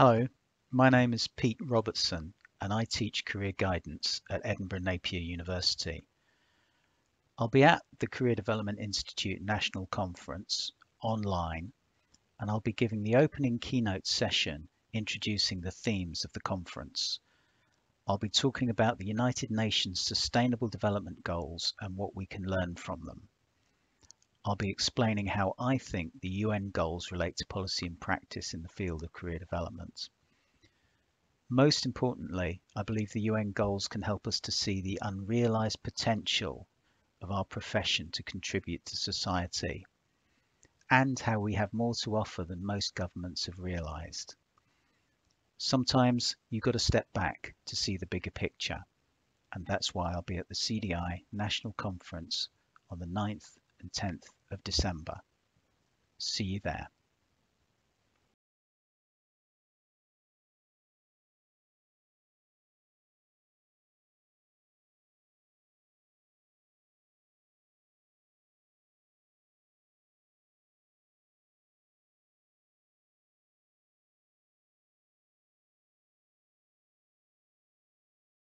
Hello, my name is Pete Robertson and I teach career guidance at Edinburgh Napier University. I'll be at the Career Development Institute National Conference online and I'll be giving the opening keynote session introducing the themes of the conference. I'll be talking about the United Nations Sustainable Development Goals and what we can learn from them. I'll be explaining how I think the UN goals relate to policy and practice in the field of career development. Most importantly, I believe the UN goals can help us to see the unrealised potential of our profession to contribute to society and how we have more to offer than most governments have realized. Sometimes you've got to step back to see the bigger picture, and that's why I'll be at the CDI National Conference on the 9th and 10th of December. See you there.